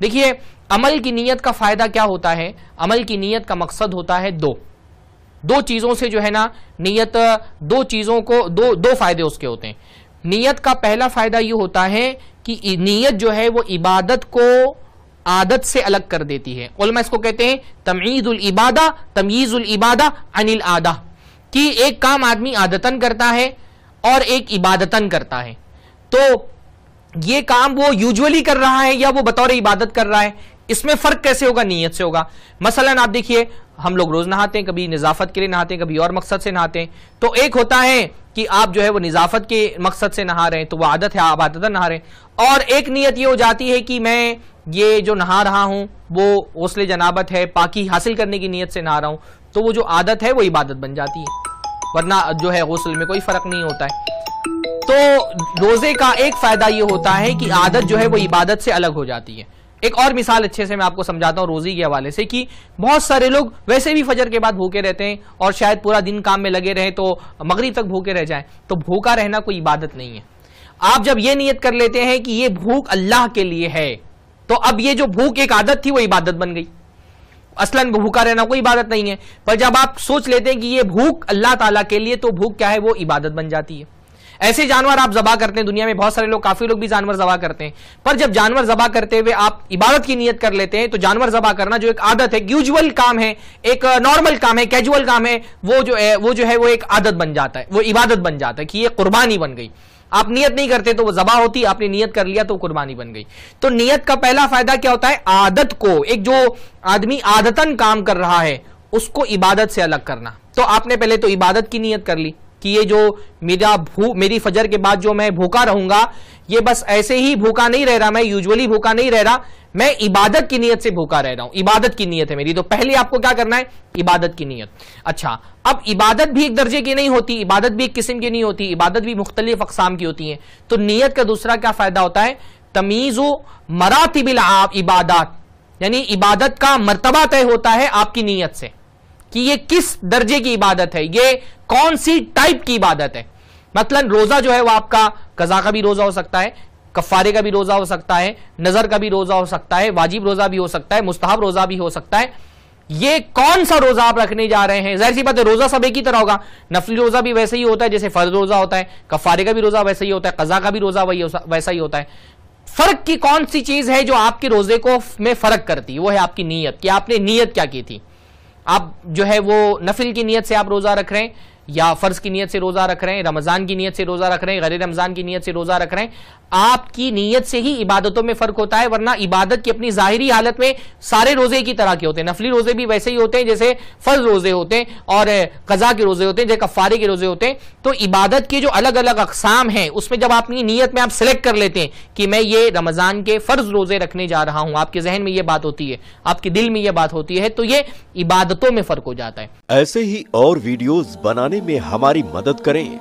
देखिए, अमल की नीयत का फ़ायदा क्या होता है? अमल की नीयत का मकसद होता है दो। दो चीज़ों से जो है ना, नीयत, दो चीज़ों को, दो दो फ़ायदे उसके होते हैं। नीयत का पहला फ़ायदा ये होता है कि नीयत जो है वो इबादत को आदत से अलग कर देती है। उलमा इसको कहते हैं तमीज उल इबादा तमीज उल इबादा अनिल आदा। कि एक काम आदमी आदतन करता है और एक इबादतन करता है। तो ये काम वो यूजुअली कर रहा है या वो बतौर इबादत कर रहा है? इसमें फ़र्क कैसे होगा? नीयत से होगा। मसलन आप देखिए, हम लोग रोज नहाते हैं, कभी निजाफत के लिए नहाते हैं, कभी और मकसद से नहाते हैं। तो एक होता है कि आप जो है वो निजाफत के मकसद से नहा रहे हैं तो वो आदत है, आप आदत नहा रहे हैं। और एक नीयत ये हो जाती है कि मैं ये जो नहा रहा हूँ, वो हौसले जनाबत है, पाकि हासिल करने की नीयत से नहा रहा हूँ तो वो जो आदत है, वो इबादत बन जाती है। वरना जो है गौसल में कोई फ़र्क नहीं होता है। तो रोज़े का एक फ़ायदा ये होता है कि आदत जो है वो इबादत से अलग हो जाती है। एक और मिसाल अच्छे से मैं आपको समझाता हूँ रोजी के हवाले से कि बहुत सारे लोग वैसे भी फजर के बाद भूखे रहते हैं और शायद पूरा दिन काम में लगे रहे तो मगरिब तक भूखे रह जाए। तो भूखा रहना कोई इबादत नहीं है। आप जब ये नियत कर लेते हैं कि ये भूख अल्लाह के लिए है तो अब ये जो भूख एक आदत थी वो इबादत बन गई। असलन भूखा रहना कोई इबादत नहीं है। पर जब आप सोच लेते हैं कि ये भूख अल्लाह ताला के लिए तो भूख क्या है? वो इबादत बन जाती है। ऐसे जानवर आप जबा करते हैं, दुनिया में बहुत सारे लोग, काफ़ी लोग भी जानवर जबा करते हैं। पर जब जानवर जबा करते हुए आप इबादत की नियत कर लेते हैं तो जानवर जबा करना जो एक आदत है यूजुअल काम है, एक नॉर्मल काम है कैजुअल काम है, वो जो है वो जो है, वो एक आदत बन जाता है, वो इबादत बन जाता है कि ये कुर्बानी बन गई। आप नियत नहीं करते तो वो जबा होती, आपने नियत कर लिया तो कुर्बानी बन गई। तो नियत का पहला फ़ायदा क्या होता है? आदत को, एक जो आदमी आदतन काम कर रहा है, उसको इबादत से अलग करना। तो आपने पहले तो इबादत की नियत कर ली कि ये जो मेरा भू, मेरी फजर के बाद जो मैं भूखा रहूँगा, ये बस ऐसे ही भूखा नहीं रह रहा, मैं यूजुअली भूखा नहीं रह रहा, मैं इबादत की नीयत से भूखा रह रहा हूँ, इबादत की नीयत है मेरी। तो पहले आपको क्या करना है? इबादत की नीयत। अच्छा अब इबादत भी एक दर्जे की नहीं होती, इबादत भी एक किस्म की नहीं होती, इबादत भी मुख्तलिफ़ अकसाम की होती है। तो नीयत का दूसरा क्या फ़ायदा होता है? तमीज मरातिबिल इबादत, यानी इबादत का मरतबा तय होता है आपकी नीयत से। कि ये किस दर्जे की इबादत है? ये कौन सी टाइप की इबादत है? मतलब रोजा जो है वो आपका कजा का भी रोजा हो सकता है, कफारे का भी रोजा हो सकता है, नज़र का भी रोजा हो सकता है, वाजिब रोजा भी हो सकता है, मुस्तहब रोजा भी हो सकता है। ये कौन सा रोजा आप रखने जा रहे हैं? ज़ाहिर सी बात है, रोजा सब एक ही तरह होगा। नफली रोजा भी वैसे ही होता है, जैसे फ़र्ज़ रोजा होता है, कफारे का भी रोजा वैसे ही होता है, कजा का भी रोजा वैसा ही होता है। फ़र्क की कौन सी चीज़ है जो आपके रोज़े को में फ़र्क करती? है वो है आपकी नीयत, कि आपने नीयत क्या की थी? आप जो है वो नफिल की नीयत से आप रोजा रख रहे हैं। या फ़र्ज़ की नीयत से रोजा रख रहे हैं, रमज़ान की नीयत से रोजा रख रहे हैं, गैर रमज़ान की नीयत से रोजा रख रहे हैं, आपकी नीयत से ही इबादतों में फ़र्क होता है, वरना इबादत की अपनी जाहिरी हालत में सारे रोज़े की तरह के होते हैं। नफली रोज़े भी वैसे ही होते हैं, जैसे फ़र्ज़ रोज़े होते हैं और कजा के रोज़े होते हैं, जैसे कफारे के रोज़े होते हैं। तो इबादत के जो अलग अलग अकसाम है, उसमें जब अपनी नीयत में आप सिलेक्ट कर लेते हैं कि मैं ये रमज़ान के फ़र्ज़ रोज़े रखने जा रहा हूँ, आपके जहन में यह बात होती है, आपके दिल में यह बात होती है तो ये इबादतों में फ़र्क हो जाता है। ऐसे ही और वीडियोज़ बनाने में हमारी मदद करें।